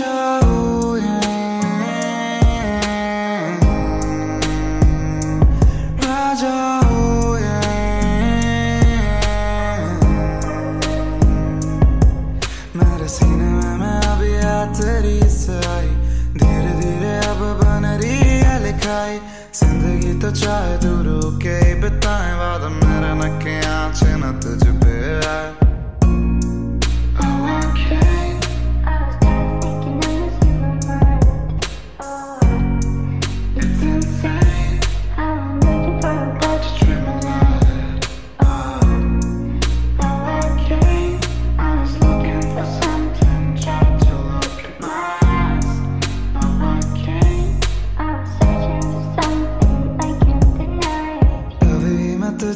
हो है लिखाई ज़िंदगी तो चाहे तू रुके बिताए वादा मेरा न के आँच न तुझ पे आए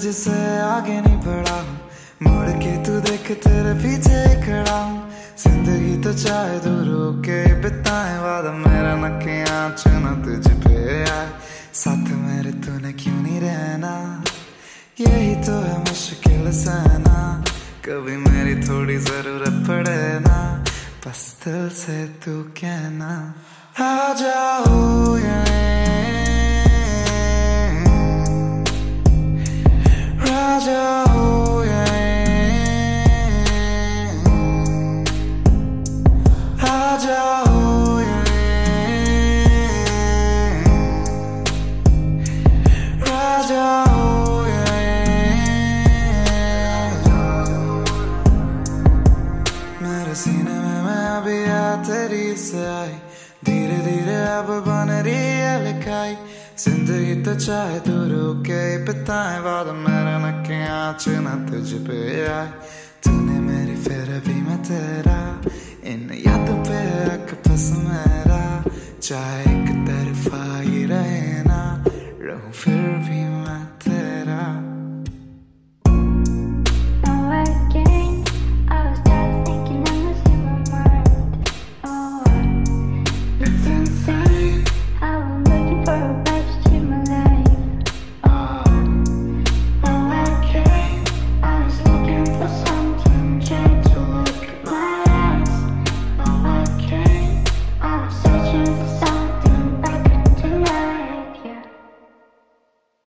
तुझसे आगे नहीं बढ़ा हूँ मुड़ के तू देख तेरे पीछे खड़ा हूँ। ज़िंदगी तो चाहे तू रोके बिताए वादा मेरा न आँच न तुझ पे आए। साथ मेरे तूने क्यों नहीं रहना? यही तो है मुश्किल सहना। कभी मेरी थोड़ी ज़रूरत पड़े ना। बस दिल से तू कहना, आ जाओ राजा अभी आ तेरी से आई धीरे धीरे अब बन रही है लिखाई। ज़िंदगी तो चाहे तू रुके बिताए वादा मेरा न के आँच न तुझ पे आए। तूने मेरी फिर भी मैं तेरा इन यादों पे अक बस मेरा। चाहे एक तरफा ही रहे ना रहूँ फिर भी